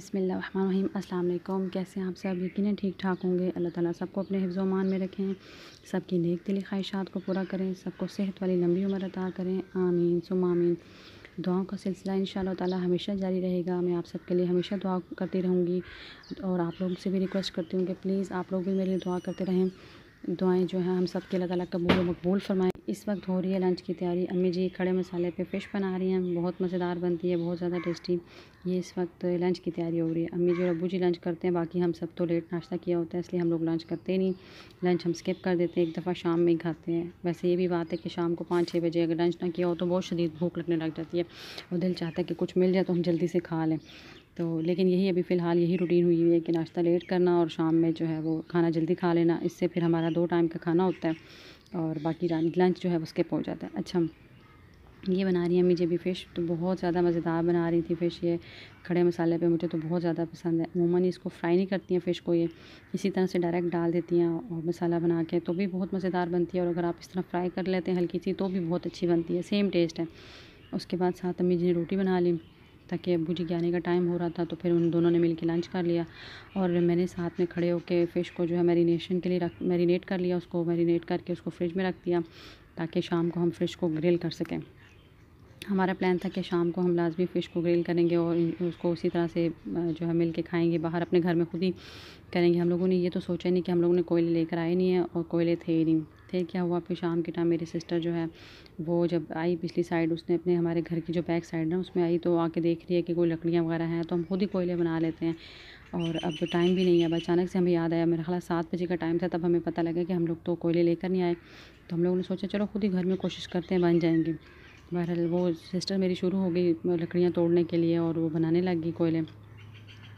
बिसमीम अल्लाम कैसे हैं आप सब? यकीन ठीक ठाक होंगे। अल्लाह ताला सबको अपने हिफ्ज़ मान में रखें। सबकी नेक दिली ख्वाहिशात को पूरा करें। सबको सेहत वाली लंबी उम्र अता करें। आमीन सुम आमीन। दुआओं का सिलसिला इन ताला हमेशा जारी रहेगा। मैं आप सबके लिए हमेशा दुआ करती रहूँगी। और आप लोगों से भी रिक्वेस्ट करती हूँ कि प्लीज़ आप लोग भी मेरे लिए दुआ करते रहें। दुआएँ जो हैं, हम सब के अलग अलग कबूल मकबूल फरमाएँ। इस वक्त हो रही है लंच की तैयारी। अम्मी जी खड़े मसाले पे फ़िश बना रही हैं। बहुत मज़ेदार बनती है, बहुत ज़्यादा टेस्टी। ये इस वक्त लंच की तैयारी हो रही है। अम्मी जी और अबू जी लंच करते हैं, बाकी हम सब तो लेट नाश्ता किया होता है, इसलिए हम लोग लंच करते नहीं। लंच हम स्किप कर देते हैं, एक दफ़ा शाम में ही खाते हैं। वैसे ये भी बात है कि शाम को पाँच छः बजे अगर लंच ना किया हो तो बहुत शदीद भूख लगने लग जाती है और दिल चाहता है कि कुछ मिल जाए तो हम जल्दी से खा लें। तो लेकिन यही अभी फ़िलहाल यही रूटीन हुई हुई है कि नाश्ता लेट करना और शाम में जो है वो खाना जल्दी खा लेना। इससे फिर हमारा दो टाइम का खाना होता है और बाकी लंच जो है वो स्किप हो जाता है। अच्छा ये बना रही है अम्मी भी फ़िश तो बहुत ज़्यादा मज़ेदार बना रही थी फ़िश ये। खड़े मसाले पे मुझे तो बहुत ज़्यादा पसंद है। अमूमन इसको फ्राई नहीं करती हैं फ़िश को ये। इसी तरह से डायरेक्ट डाल देती हैं और मसाला बना के तो भी बहुत मज़ेदार बनती है। और अगर आप इस तरह फ्राई कर लेते हैं हल्की सी तो भी बहुत अच्छी बनती है। सेम टेस्ट है। उसके बाद साथ अम्मी जी ने रोटी बना ली। ताकि अबू जी के आने का टाइम हो रहा था तो फिर उन दोनों ने मिल के लंच कर लिया। और मैंने साथ में खड़े होकर फ़िश को जो है मैरिनेशन के लिए रख मैरिनेट कर लिया, उसको मैरिनेट करके उसको फ्रिज में रख दिया, ताकि शाम को हम फ़िश को ग्रिल कर सकें। हमारा प्लान था कि शाम को हम लाजमी फ़िश को ग्रिल करेंगे और उसको उसी तरह से जो है मिल के खाएँगे, बाहर अपने घर में खुद ही करेंगे। हम लोगों ने ये तो सोचा नहीं कि हम लोगों ने कोयले लेकर आए नहीं है और कोयले थे ही नहीं। थे क्या हुआ फिर शाम के टाइम मेरी सिस्टर जो है, वो जब आई पिछली साइड उसने अपने हमारे घर की जो बैक साइड ना, उसमें आई तो आके देख रही है कि कोई लकड़ियाँ वगैरह हैं तो हम खुद ही कोयले बना लेते हैं। और अब टाइम भी नहीं है, अब अचानक से हमें याद आया, मेरा ख्याल सात बजे का टाइम था, तब हमें पता लगा कि हम लोग तो कोयले लेकर नहीं आए। तो हम लोगों ने सोचा, चलो खुद ही घर में कोशिश करते हैं, बन जाएँगे। बहरहाल वो सिस्टर मेरी शुरू हो गई लकड़ियाँ तोड़ने के लिए और वो बनाने लग गई कोयले।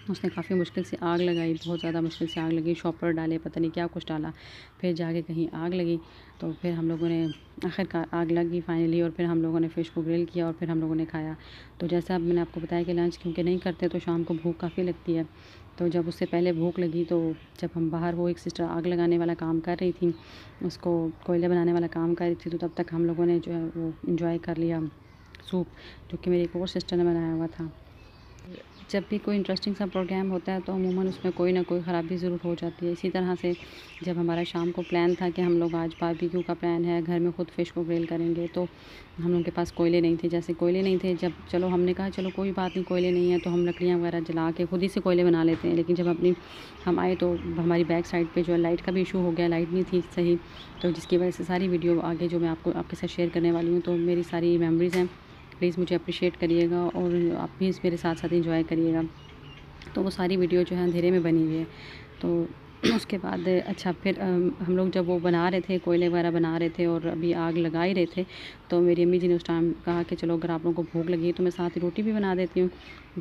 उसने काफ़ी मुश्किल से आग लगाई, बहुत ज़्यादा मुश्किल से आग लगी शॉपर डाले, पता नहीं क्या कुछ डाला, फिर जाके कहीं आग लगी तो फिर हम लोगों ने आखिरकार आग लगी फाइनली और फिर हम लोगों ने फ़िश को ग्रिल किया और फिर हम लोगों ने खाया। तो जैसा अब मैंने आपको बताया कि लंच क्योंकि नहीं करते तो शाम को भूख काफ़ी लगती है। तो जब उससे पहले भूख लगी तो जब हम बाहर वो एक सिस्टर आग लगाने वाला काम कर रही थी, उसको कोयले बनाने वाला काम कर रही थी तो तब तक हम लोगों ने जो है वो इन्जॉय कर लिया सूप जो कि मेरी एक और सिस्टर ने बनाया हुआ था। जब भी कोई इंटरेस्टिंग सा प्रोग्राम होता है तो अमूमन उसमें कोई ना कोई ख़राबी ज़रूर हो जाती है। इसी तरह से जब हमारा शाम को प्लान था कि हम लोग आज बारबेक्यू का प्लान है, घर में ख़ुद फ़िश को ग्रिल करेंगे तो हम लोगों के पास कोयले नहीं थे। जैसे कोयले नहीं थे, जब चलो हमने कहा, चलो कोई बात नहीं, कोयले नहीं है तो हम लकड़ियाँ वगैरह जला के खुद ही से कोयले बना लेते हैं। लेकिन जब अपनी हम आए तो हमारी बैक साइड पर जो है लाइट का भी इशू हो गया लाइट नहीं थी सही। तो जिसकी वजह से सारी वीडियो आगे जो मैं आपको, आपके साथ शेयर करने वाली हूँ तो मेरी सारी मेमोरीज़ हैं। प्लीज़ मुझे अप्रिशिएट करिएगा और आप भी मेरे साथ साथ इंजॉय करिएगा। तो वो सारी वीडियो जो है अंधेरे में बनी हुई है। तो उसके बाद अच्छा फिर हम लोग जब वो बना रहे थे, कोयले वगैरह बना रहे थे और अभी आग लगा ही रहे थे तो मेरी अम्मी जी ने उस टाइम कहा कि चलो, अगर आप लोगों को भूख लगी तो मैं साथ ही रोटी भी बना देती हूँ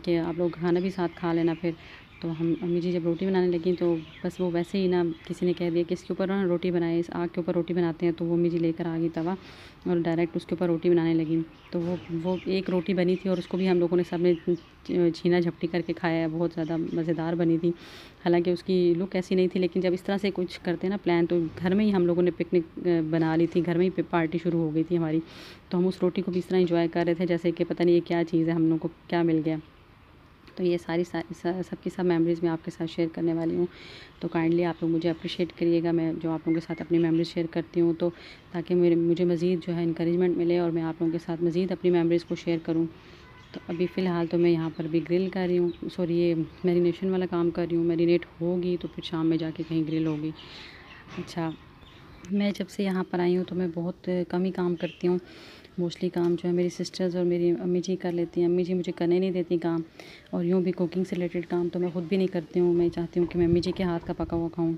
कि आप लोग खाना भी साथ खा लेना फिर। तो हम, अम्मी जी जब रोटी बनाने लगी तो बस वो वैसे ही ना किसी ने कह दिया कि इसके ऊपर ना रोटी बनाए, इस आग के ऊपर रोटी बनाते हैं तो वो अम्मी जी लेकर आ गई तवा और डायरेक्ट उसके ऊपर रोटी बनाने लगी। तो वो वो एक रोटी बनी थी और उसको भी हम लोगों ने सबने छीना, झपटी करके खाया है बहुत ज़्यादा मज़ेदार बनी थी। हालाँकि उसकी लुक ऐसी नहीं थी, लेकिन जब इस तरह से कुछ करते हैं ना प्लान तो घर में ही हम लोगों ने पिकनिक बना ली थी, घर में ही पार्टी शुरू हो गई थी हमारी। तो हम उस रोटी को भी इस तरह इंजॉय कर रहे थे, जैसे कि पता नहीं ये क्या चीज़ है, हम लोग को क्या मिल गया। तो ये सारी सबकी सब मेमोरीज़ मैं आपके साथ शेयर करने वाली हूँ। तो काइंडली आप लोग मुझे अप्रिशिएट करिएगा, मैं जो आप लोगों के साथ अपनी मेमोरीज शेयर करती हूँ तो ताकि मेरे, मुझे मज़ीद जो है इंक्रेजमेंट मिले और मैं आप लोगों के साथ मज़ीद अपनी मेमोरीज़ को शेयर करूँ। तो अभी फ़िलहाल तो मैं यहाँ पर भी ग्रिल कर रही हूँ। सॉरी ये मैरिनेशन वाला काम कर रही हूँ। मैरिनेट होगी तो फिर शाम में जाके कहीं ग्रिल होगी। अच्छा मैं जब से यहाँ पर आई हूँ तो मैं बहुत कम ही काम करती हूँ। मोस्टली काम जो है मेरी सिस्टर्स और मेरी अम्मी जी कर लेती हैं। अम्मी जी मुझे करने नहीं देती काम और यूँ भी कुकिंग से रिलेटेड काम तो मैं ख़ुद भी नहीं करती हूँ। मैं चाहती हूँ कि मैं अम्मी जी के हाथ का पका हुआ खाऊँ,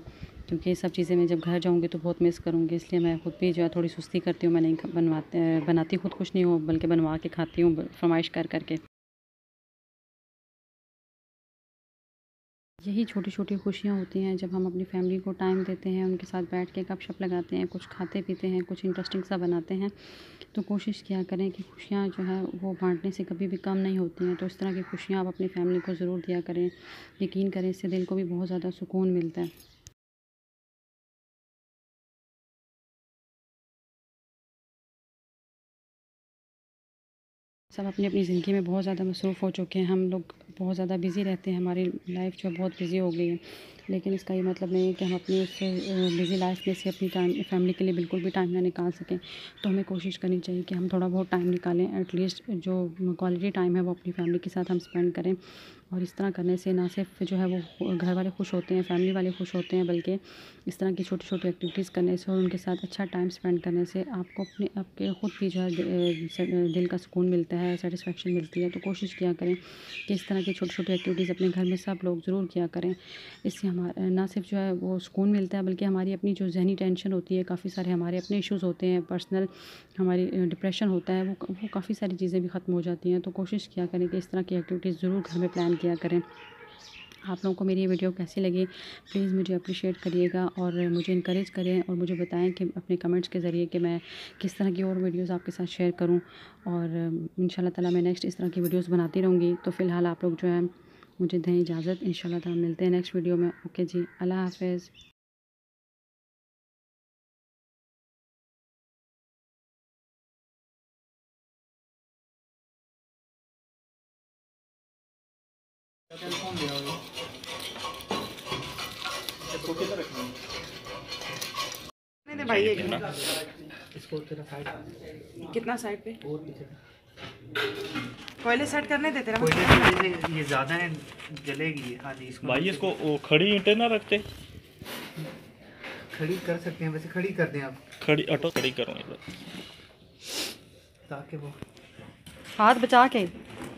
क्योंकि ये सब चीज़ें मैं जब घर जाऊँगी तो बहुत मिस करूँगी, इसलिए मैं खुद भी जो है थोड़ी सुस्ती करती हूँ। मैं नहीं बनवाते, बनाती, खुद कुछ नहीं हूँ, बल्कि बनवा के खाती हूँ फरमाइश कर करके यही छोटी छोटी खुशियाँ होती हैं जब हम अपनी फैमिली को टाइम देते हैं, उनके साथ बैठ के गप शप लगाते हैं, कुछ खाते पीते हैं, कुछ इंटरेस्टिंग सा बनाते हैं तो कोशिश किया करें कि खुशियाँ जो है वो बांटने से कभी भी कम नहीं होती हैं। तो इस तरह की खुशियाँ आप अपनी फैमिली को ज़रूर दिया करें। यकीन करें, इससे दिल को भी बहुत ज़्यादा सुकून मिलता है। सब अपनी अपनी ज़िंदगी में बहुत ज़्यादा मसरूफ़ हो चुके हैं। हम लोग बहुत ज़्यादा बिज़ी रहते हैं हमारी लाइफ जो बहुत बिज़ी हो गई है। लेकिन इसका ये मतलब नहीं है कि हम अपनी उससे बिज़ी लाइफ में से अपनी टाइम फैमिली के लिए बिल्कुल भी टाइम ना निकाल सकें। तो हमें कोशिश करनी चाहिए कि हम थोड़ा बहुत टाइम निकालें एटलीस्ट जो क्वालिटी टाइम है वो अपनी फैमिली के साथ हम स्पेंड करें। और इस तरह करने से ना सिर्फ़ जो है वो घर वाले खुश होते हैं फैमिली वाले खुश होते हैं, बल्कि इस तरह की छोटी छोटी एक्टिविटीज़ करने से और उनके साथ अच्छा टाइम स्पेंड करने से आपको अपने, आपके ख़ुद भी जो है दिल का सुकून मिलता है सेटिस्फेक्शन मिलती है। तो कोशिश किया करें कि इस तरह की छोटी छोटी एक्टिविटीज़ अपने घर में सब लोग ज़रूर किया करें। इससे हमारा, ना सिर्फ़ जो है वो सुकून मिलता है, बल्कि हमारी अपनी जो जहनी टेंशन होती है, काफ़ी सारे हमारे अपने इश्यूज़ होते हैं पर्सनल हमारी डिप्रेशन होता है, वो वो काफ़ी सारी चीज़ें भी ख़त्म हो जाती हैं। तो कोशिश किया करें कि इस तरह की एक्टिविटीज़ ज़रूर घर में प्लान किया करें। आप लोगों को मेरी ये वीडियो कैसी लगी प्लीज़ मुझे अप्रिशिएट करिएगा और मुझे इनक्रेज करें और मुझे बताएँ कि अपने कमेंट्स के ज़रिए कि मैं किस तरह की और वीडियोस आपके साथ शेयर करूँ। और इन ताला मैं नेक्स्ट इस तरह की वीडियोस बनाती रहूँगी। तो फ़िलहाल आप लोग जो है मुझे दें इजाज़त इन ताला मिलते हैं नेक्स्ट वीडियो में। ओके जी अल्लाह हाफिज़। भाई इसको तेरा साइड कितना साइड पे? और पीछे कोयले सेट करने देते तेरा कोयले ये ज़्यादा है जलेगी हाँ जी इसको भाई इसको वो खड़ी ईंटें ना रखते खड़ी कर सकते हैं वैसे खड़ी कर दें आप। खड़ी ऑटो खड़ी करो इधर। ताकि वो हाथ बचा के।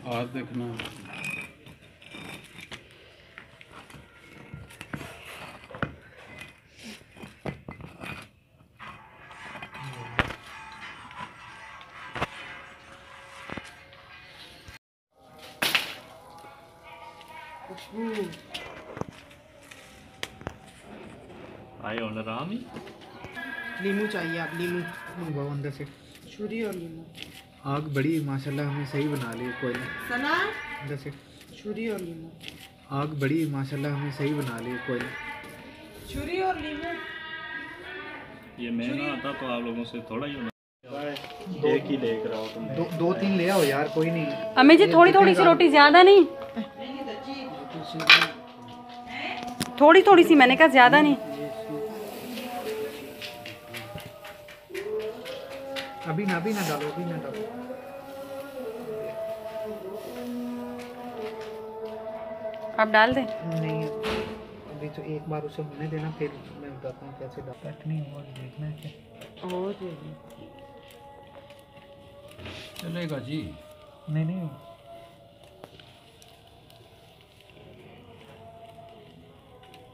हाथ देखना। आए और आराम ही लीमू चाहिए आप लीमू वो अंदर से। छुरी और लीमू आग बड़ी माशाल्लाह हमने सही बना ली कोयला सना? अंदर से। छुरी और लीमू आग बड़ी माशाल्लाह हमने सही बना ली कोयला छुरी और लीमू ये मैं ना आता तो आप लोगों से थोड़ा ही एक ही तुम दो दो तीन ले आओ यार कोई नहीं। अम्मी जी थोड़ी थोड़ी सी रोटी ज़्यादा नहीं? थोड़ी थोड़ी सी मैंने कहा ज़्यादा नहीं। अभी ना अभी ना डालो अभी ना डालो। आप डाल दें। नहीं अभी तो एक बार उसे होने देना फिर मैं बताता हूँ कैसे डालता है नहीं और देखना है क्या। और चलेगा जी। नहीं नहीं।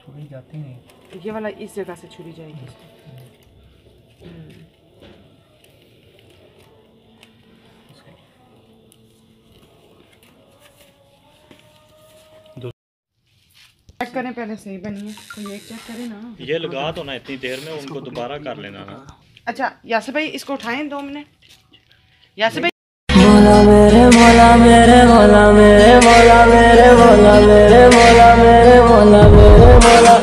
छुरी जाती नहीं। ये वाला इस जगह से छुरी जाएगी। चेक करें पहले सही बनी है कोई एक चेक करे ना। ये लगा दो ना इतनी देर में उनको दोबारा कर लेना ना। अच्छा यासर भाई इसको उठाएँ दो मिनट। यासर भाई मोला मेरे मोला मेरे मोला मेरे मोला मेरे मोला मेरे मोला मेरे मोला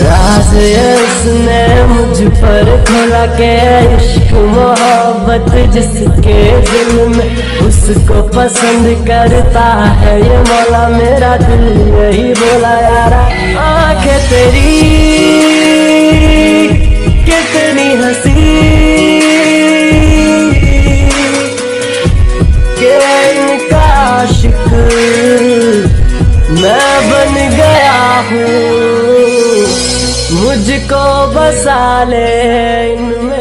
राज उसने मुझ पर खोला के इश्क मोहब्बत जिसके दिल में उसको पसंद करता है ये मौला मेरा दिल यही बोला यारा आँखें तेरी कितनी हँसी हूँ